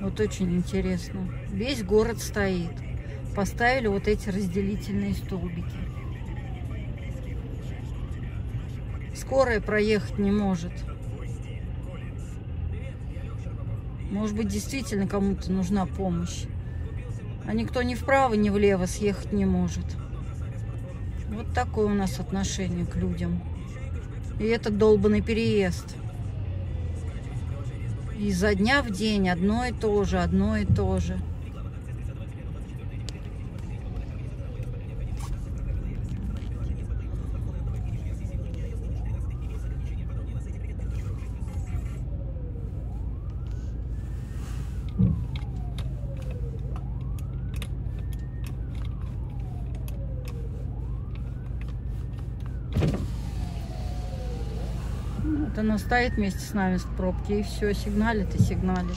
Вот очень интересно. Весь город стоит. Поставили вот эти разделительные столбики. Скорая проехать не может. Может быть, действительно кому-то нужна помощь. А никто ни вправо, ни влево съехать не может. Вот такое у нас отношение к людям. И это долбанный переезд. Изо дня в день одно и то же, одно и то же. Вот она стоит вместе с нами в пробке и все, сигналит и сигналит.